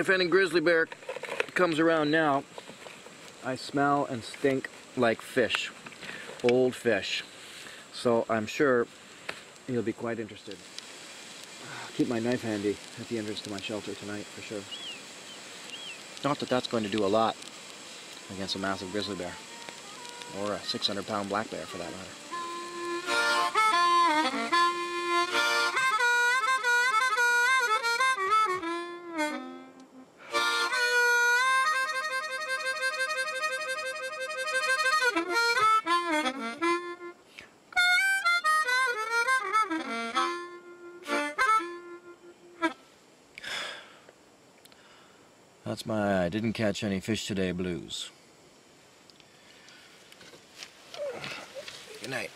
if any grizzly bear comes around now, I smell and stink like fish, old fish. So I'm sure you'll be quite interested. I'll keep my knife handy at the entrance to my shelter tonight for sure. Not that that's going to do a lot against a massive grizzly bear, or a 600 pound black bear for that matter. That's my I didn't catch any fish today blues. Good night.